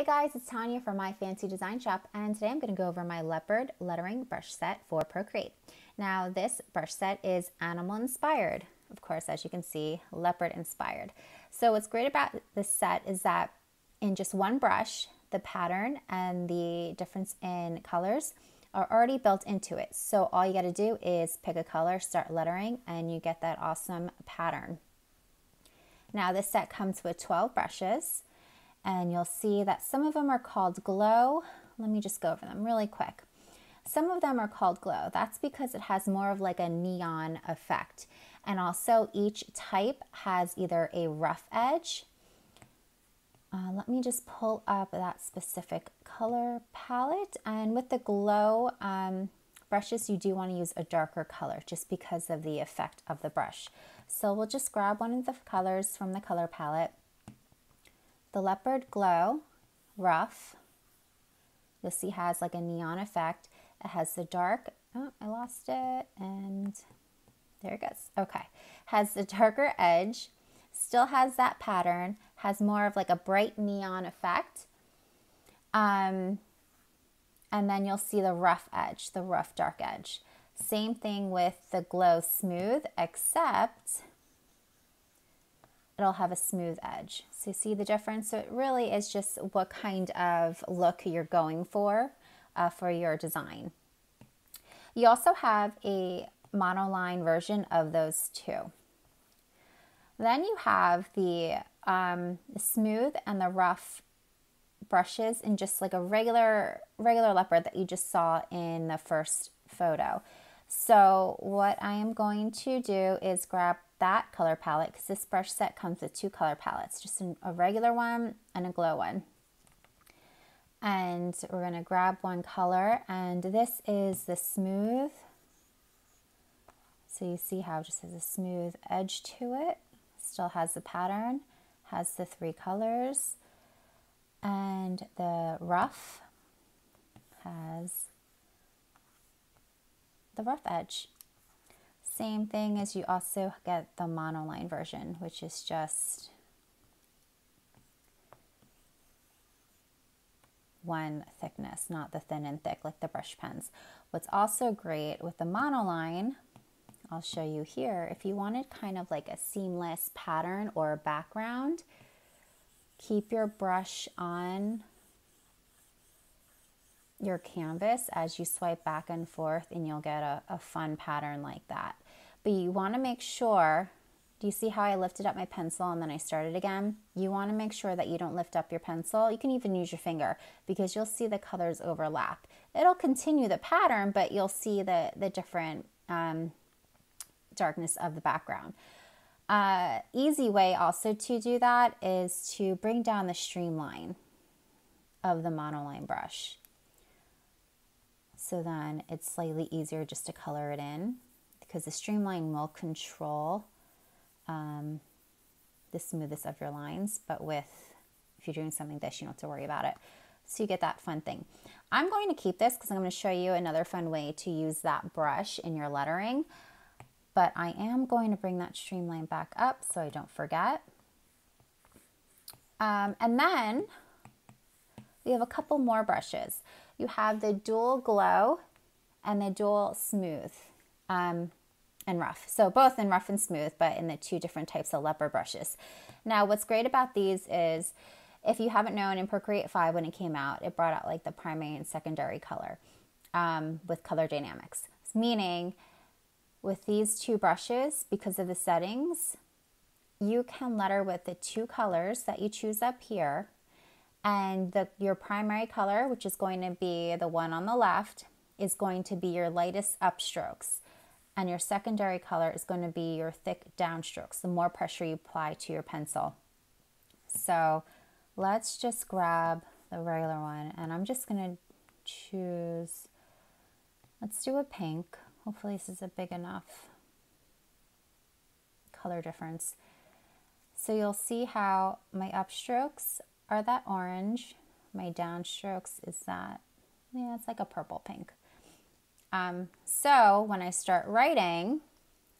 Hey guys, it's Tanya from My Fancy Design Shop and today I'm going to go over my leopard lettering brush set for Procreate. Now this brush set is animal inspired. Of course, as you can see, leopard inspired. So what's great about this set is that in just one brush, the pattern and the difference in colors are already built into it. So all you got to do is pick a color, start lettering, and you get that awesome pattern. Now this set comes with 12 brushes and you'll see that some of them are called glow. Let me just go over them really quick. Some of them are called glow. That's because it has more of like a neon effect. And also each type has either a rough edge. Uh, let me just pull up that specific color palette. And with the glow um, brushes, you do want to use a darker color just because of the effect of the brush. So we'll just grab one of the colors from the color palette the Leopard Glow Rough, you'll see has like a neon effect. It has the dark, oh, I lost it, and there it goes. Okay, has the darker edge, still has that pattern, has more of like a bright neon effect. Um, and then you'll see the rough edge, the rough dark edge. Same thing with the Glow Smooth, except it'll have a smooth edge. So you see the difference? So it really is just what kind of look you're going for uh, for your design. You also have a monoline version of those two. Then you have the, um, smooth and the rough brushes in just like a regular regular leopard that you just saw in the first photo. So what I am going to do is grab that color palette because this brush set comes with two color palettes, just a regular one and a glow one. And we're going to grab one color and this is the smooth. So you see how it just has a smooth edge to it. Still has the pattern, has the three colors. And the rough has the rough edge. Same thing as you also get the monoline version, which is just one thickness, not the thin and thick like the brush pens. What's also great with the monoline, I'll show you here, if you wanted kind of like a seamless pattern or a background, keep your brush on your canvas as you swipe back and forth and you'll get a, a fun pattern like that. But you want to make sure, do you see how I lifted up my pencil and then I started again? You want to make sure that you don't lift up your pencil. You can even use your finger because you'll see the colors overlap. It'll continue the pattern, but you'll see the, the different um, darkness of the background. Uh, easy way also to do that is to bring down the streamline of the monoline brush. So then it's slightly easier just to color it in because the streamline will control um, the smoothest of your lines. But with, if you're doing something this, you don't have to worry about it. So you get that fun thing. I'm going to keep this because I'm going to show you another fun way to use that brush in your lettering. But I am going to bring that streamline back up so I don't forget. Um, and then we have a couple more brushes you have the dual glow and the dual smooth um, and rough. So both in rough and smooth, but in the two different types of leopard brushes. Now, what's great about these is if you haven't known in Procreate 5 when it came out, it brought out like the primary and secondary color um, with color dynamics. Meaning, with these two brushes, because of the settings, you can letter with the two colors that you choose up here and the, your primary color, which is going to be the one on the left, is going to be your lightest upstrokes. And your secondary color is going to be your thick downstrokes, the more pressure you apply to your pencil. So let's just grab the regular one and I'm just going to choose, let's do a pink. Hopefully this is a big enough color difference. So you'll see how my upstrokes are that orange. My downstrokes is that, yeah, it's like a purple pink. Um, so when I start writing,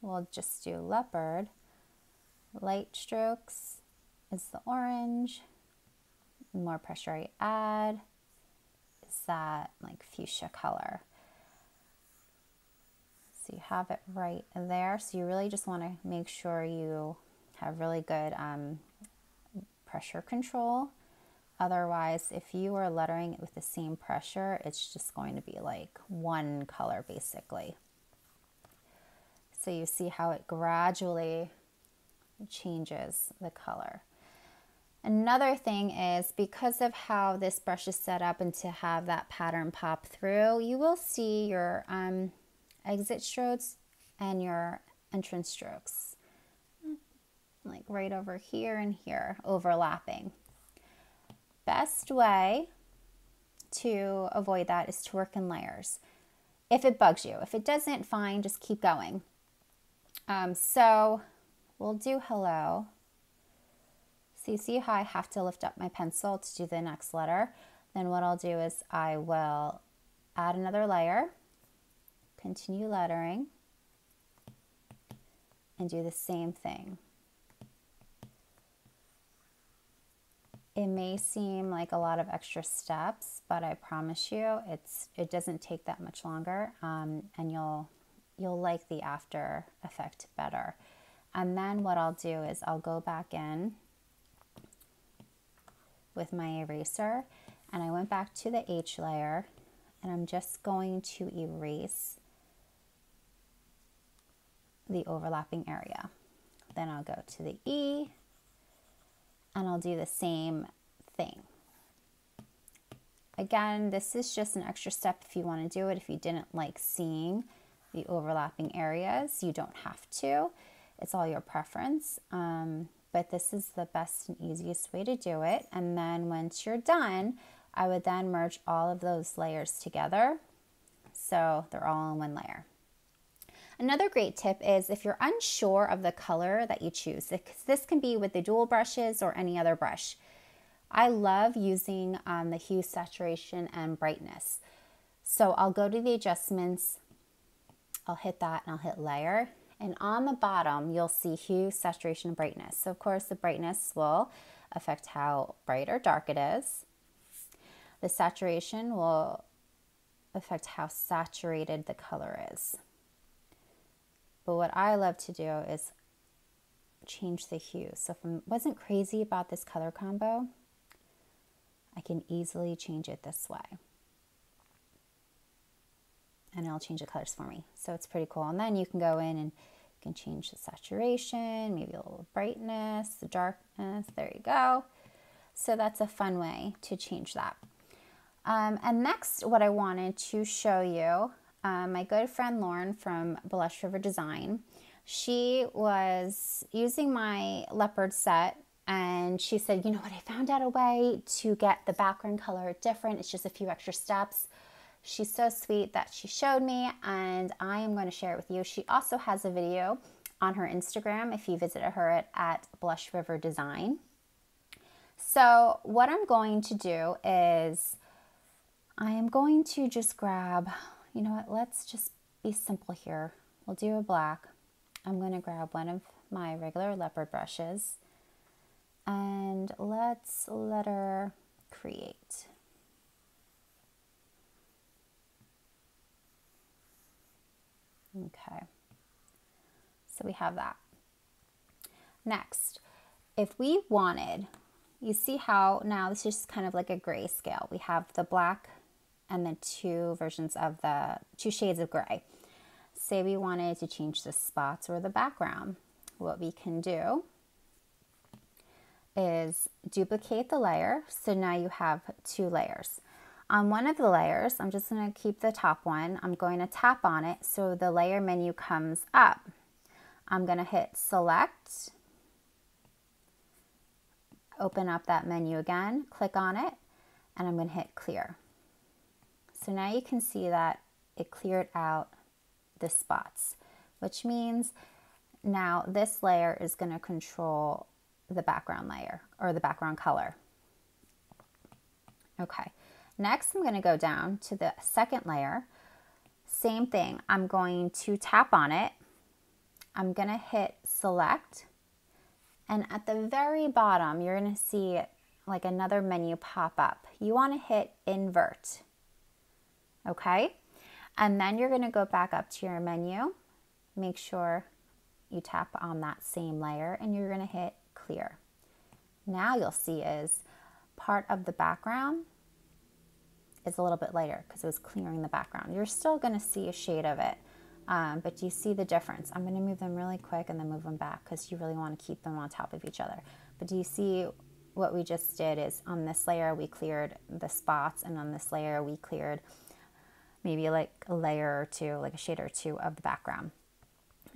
we'll just do leopard. Light strokes is the orange. More pressure I add, is that like fuchsia color. So you have it right there. So you really just want to make sure you have really good um, pressure control. Otherwise, if you are lettering it with the same pressure, it's just going to be like one color basically. So you see how it gradually changes the color. Another thing is because of how this brush is set up and to have that pattern pop through, you will see your um, exit strokes and your entrance strokes like right over here and here overlapping. Best way to avoid that is to work in layers. If it bugs you, if it doesn't, fine, just keep going. Um, so we'll do hello. So you see how I have to lift up my pencil to do the next letter. Then what I'll do is I will add another layer, continue lettering, and do the same thing. It may seem like a lot of extra steps, but I promise you, it's it doesn't take that much longer, um, and you'll you'll like the after effect better. And then what I'll do is I'll go back in with my eraser, and I went back to the H layer, and I'm just going to erase the overlapping area. Then I'll go to the E and I'll do the same thing. Again, this is just an extra step if you want to do it. If you didn't like seeing the overlapping areas, you don't have to. It's all your preference. Um, but this is the best and easiest way to do it. And then once you're done, I would then merge all of those layers together. So they're all in one layer. Another great tip is if you're unsure of the color that you choose, this can be with the dual brushes or any other brush. I love using um, the hue, saturation, and brightness. So I'll go to the adjustments, I'll hit that and I'll hit layer. And on the bottom, you'll see hue, saturation, and brightness. So of course the brightness will affect how bright or dark it is. The saturation will affect how saturated the color is. But what I love to do is change the hue. So if I wasn't crazy about this color combo, I can easily change it this way. And it'll change the colors for me. So it's pretty cool. And then you can go in and you can change the saturation, maybe a little brightness, the darkness. There you go. So that's a fun way to change that. Um, and next, what I wanted to show you um, my good friend Lauren from Blush River Design. She was using my leopard set and she said, You know what? I found out a way to get the background color different. It's just a few extra steps. She's so sweet that she showed me, and I am going to share it with you. She also has a video on her Instagram if you visit her at, at Blush River Design. So, what I'm going to do is I am going to just grab you know what, let's just be simple here. We'll do a black. I'm going to grab one of my regular leopard brushes and let's let her create. Okay, so we have that. Next, if we wanted, you see how now this is kind of like a gray scale. We have the black and then two versions of the two shades of gray. Say we wanted to change the spots or the background. What we can do is duplicate the layer. So now you have two layers. On one of the layers, I'm just going to keep the top one. I'm going to tap on it so the layer menu comes up. I'm going to hit select, open up that menu again, click on it, and I'm going to hit clear. So now you can see that it cleared out the spots, which means now this layer is going to control the background layer or the background color. Okay, next I'm going to go down to the second layer. Same thing, I'm going to tap on it. I'm going to hit select. And at the very bottom, you're going to see like another menu pop up. You want to hit invert. Okay? And then you're going to go back up to your menu. Make sure you tap on that same layer and you're going to hit clear. Now you'll see is part of the background is a little bit lighter because it was clearing the background. You're still going to see a shade of it, um, but do you see the difference? I'm going to move them really quick and then move them back because you really want to keep them on top of each other. But do you see what we just did is on this layer we cleared the spots and on this layer we cleared maybe like a layer or two, like a shade or two of the background.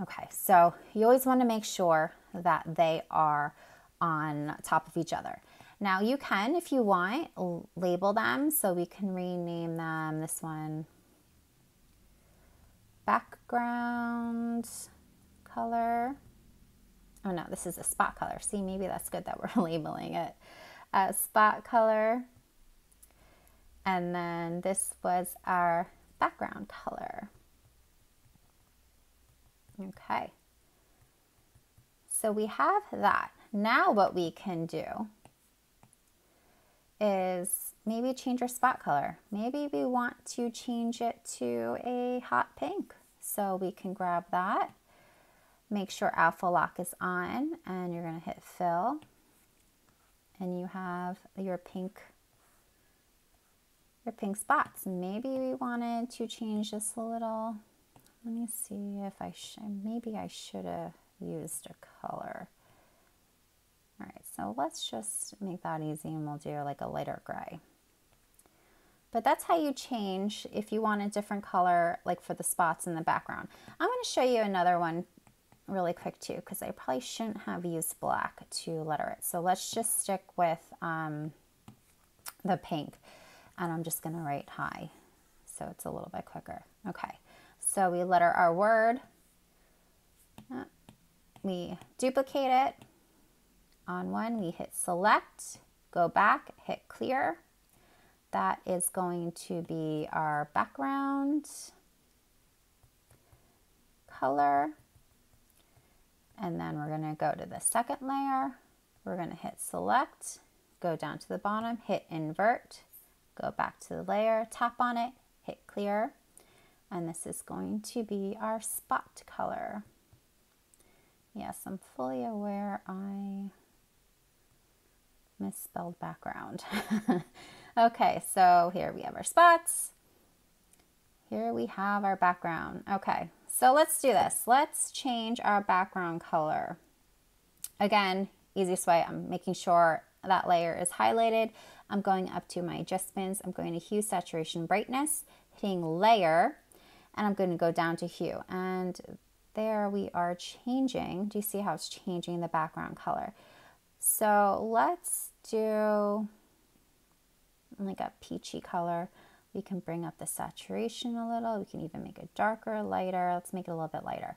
Okay, so you always want to make sure that they are on top of each other. Now you can, if you want, label them so we can rename them. This one, background color. Oh no, this is a spot color. See, maybe that's good that we're labeling it. Uh, spot color. And then this was our background color. Okay. So we have that. Now what we can do is maybe change our spot color. Maybe we want to change it to a hot pink. So we can grab that, make sure alpha lock is on, and you're gonna hit fill. And you have your pink your pink spots. Maybe we wanted to change this a little. Let me see if I should, maybe I should have used a color. All right, so let's just make that easy and we'll do like a lighter gray. But that's how you change if you want a different color, like for the spots in the background. I'm going to show you another one really quick too, because I probably shouldn't have used black to letter it. So let's just stick with um, the pink. And I'm just going to write hi, so it's a little bit quicker. Okay, so we letter our word. Uh, we duplicate it on one, we hit select, go back, hit clear. That is going to be our background color. And then we're going to go to the second layer. We're going to hit select, go down to the bottom, hit invert, go back to the layer, tap on it, hit clear. And this is going to be our spot color. Yes, I'm fully aware I misspelled background. okay, so here we have our spots. Here we have our background. Okay, so let's do this. Let's change our background color. Again, easiest way, I'm making sure that layer is highlighted. I'm going up to my adjustments. I'm going to hue, saturation, brightness, hitting layer, and I'm going to go down to hue. And there we are changing. Do you see how it's changing the background color? So let's do like a peachy color. We can bring up the saturation a little. We can even make it darker, lighter. Let's make it a little bit lighter.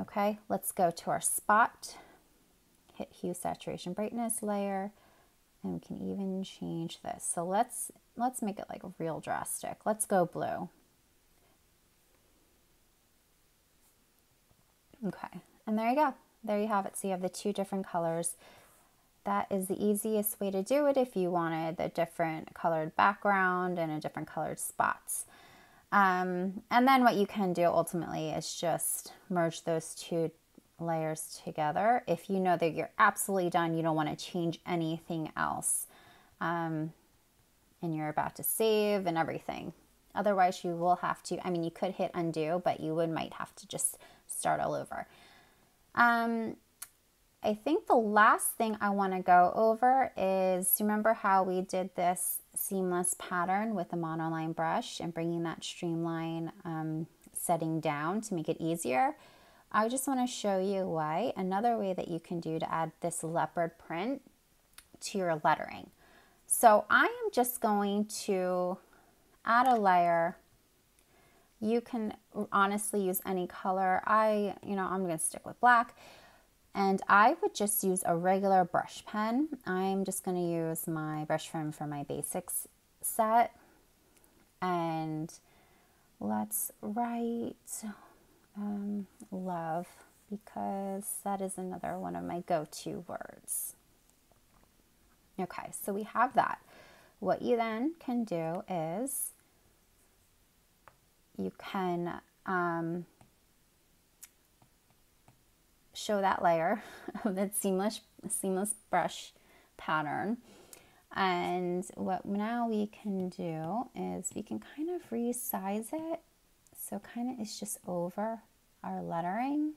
Okay, let's go to our spot. Hit hue, saturation, brightness layer, and we can even change this. So let's let's make it like real drastic. Let's go blue. Okay, and there you go. There you have it. So you have the two different colors that is the easiest way to do it if you wanted the different colored background and a different colored spots. Um, and then what you can do ultimately is just merge those two layers together. If you know that you're absolutely done, you don't want to change anything else, um, and you're about to save and everything. Otherwise, you will have to, I mean, you could hit undo, but you would might have to just start all over. Um, I think the last thing I want to go over is remember how we did this seamless pattern with the monoline brush and bringing that streamline um, setting down to make it easier. I just want to show you why. Another way that you can do to add this leopard print to your lettering. So I am just going to add a layer. You can honestly use any color. I, you know, I'm going to stick with black. And I would just use a regular brush pen. I'm just going to use my brush pen for my basics set. And let's write um, love because that is another one of my go-to words. Okay, so we have that. What you then can do is you can um, show that layer of that seamless, seamless brush pattern. And what now we can do is we can kind of resize it. So kind of it's just over our lettering.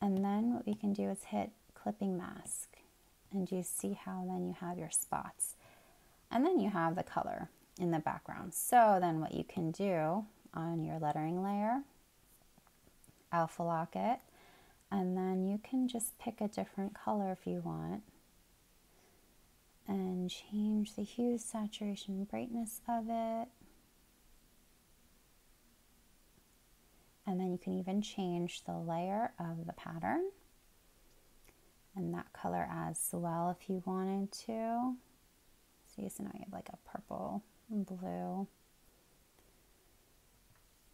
And then what we can do is hit clipping mask. And you see how then you have your spots. And then you have the color in the background. So then what you can do on your lettering layer, alpha lock it, and then you can just pick a different color if you want and change the hue, saturation, brightness of it. And then you can even change the layer of the pattern and that color as well if you wanted to. So you see, so now you have like a purple and blue.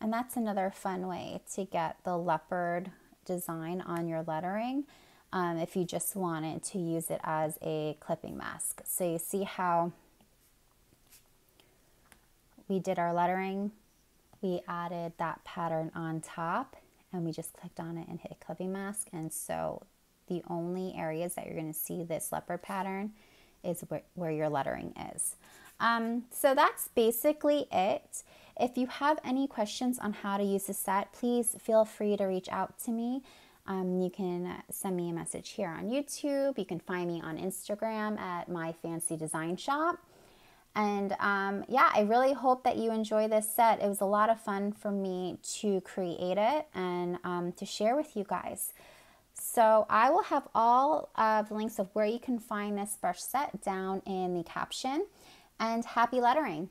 And that's another fun way to get the leopard design on your lettering um, if you just wanted to use it as a clipping mask. So you see how we did our lettering, we added that pattern on top and we just clicked on it and hit clipping mask. And so the only areas that you're gonna see this leopard pattern is where, where your lettering is. Um, so that's basically it. If you have any questions on how to use the set, please feel free to reach out to me. Um, you can send me a message here on YouTube. You can find me on Instagram at My Fancy Design Shop. And um, yeah, I really hope that you enjoy this set. It was a lot of fun for me to create it and um, to share with you guys. So I will have all of the links of where you can find this brush set down in the caption. And happy lettering!